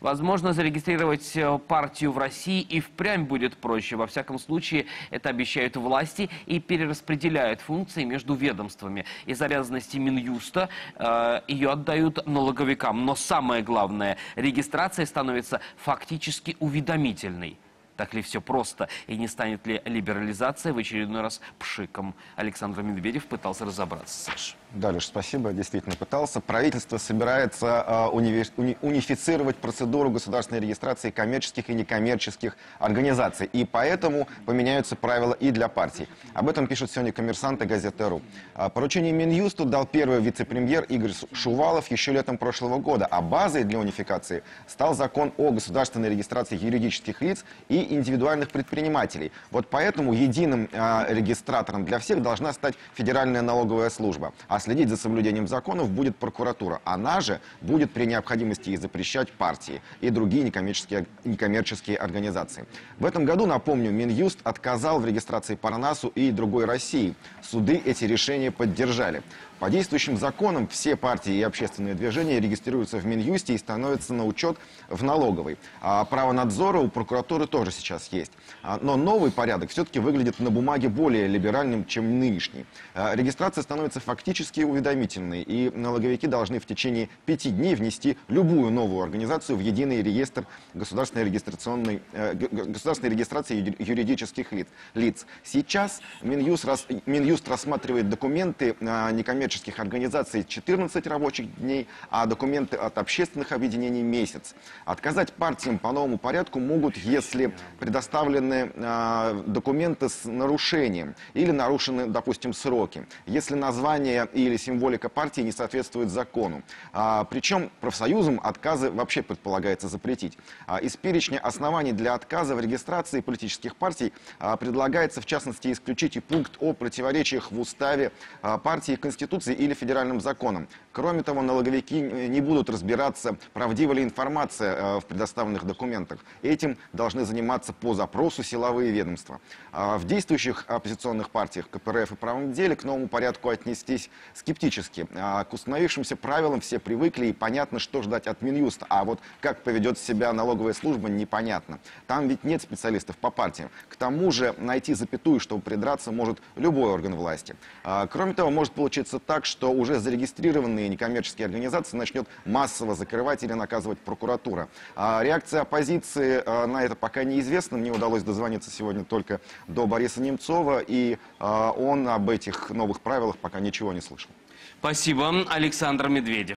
Возможно, зарегистрировать э, партию в России и впрямь будет проще. Во всяком случае, это обещают власти и перераспределяют функции между ведомствами. Из обязанностей Минюста э, ее отдают налоговикам. Но самое главное, регистрация становится фактически уведомительной. Так ли все просто? И не станет ли либерализация в очередной раз пшиком? Александр Медведев пытался разобраться, Саша. Да, Леш, спасибо, действительно пытался. Правительство собирается э, уни- уни- унифицировать процедуру государственной регистрации коммерческих и некоммерческих организаций. И поэтому поменяются правила и для партий. Об этом пишут сегодня коммерсанты газеты «Ру». А, Поручение Минюсту дал первый вице-премьер Игорь Шу- Шувалов еще летом прошлого года. А базой для унификации стал закон о государственной регистрации юридических лиц и индивидуальных предпринимателей. Вот поэтому единым а, регистратором для всех должна стать Федеральная налоговая служба. А следить за соблюдением законов будет прокуратура. Она же будет при необходимости и запрещать партии и другие некоммерческие, некоммерческие организации. В этом году, напомню, Минюст отказал в регистрации Парнасу и другой России. Суды эти решения поддержали. По действующим законам все партии и общественные движения регистрируются в Минюсте и становятся на учет в налоговой. А право надзора у прокуратуры тоже сейчас есть. А, Но новый порядок все-таки выглядит на бумаге более либеральным, чем нынешний. А, Регистрация становится фактически уведомительной, и налоговики должны в течение пяти дней внести любую новую организацию в единый реестр государственной, регистрационной, э, государственной регистрации юридических лиц. Сейчас Минюст, Минюст рассматривает документы а, некоммерческих организаций 14 рабочих дней, а документы от общественных объединений месяц. Отказать партиям по новому порядку могут, если предоставлены а, документы с нарушением или нарушены, допустим, сроки, если название или символика партии не соответствует закону. А, причем профсоюзам отказы вообще предполагается запретить. А, из перечня оснований для отказа в регистрации политических партий а, предлагается, в частности, исключить и пункт о противоречиях в уставе а, партии, Конституции или федеральным законам. Кроме того, налоговики не будут разбираться, правдива ли информация э, в предоставленных документах. Этим должны заниматься по запросу силовые ведомства. А В действующих оппозиционных партиях КПРФ и правом деле к новому порядку отнестись скептически. А К установившимся правилам все привыкли и понятно, что ждать от Минюста. А вот как поведет себя налоговая служба, непонятно. Там ведь нет специалистов по партиям. К тому же найти запятую, чтобы придраться, может любой орган власти. А, Кроме того, может получиться так, что уже зарегистрированные некоммерческие организации начнет массово закрывать или наказывать прокуратура. А Реакция оппозиции а, на это пока неизвестна. Мне удалось дозвониться сегодня только до Бориса Немцова, и а, он об этих новых правилах пока ничего не слышал. Спасибо, Александр Медведев.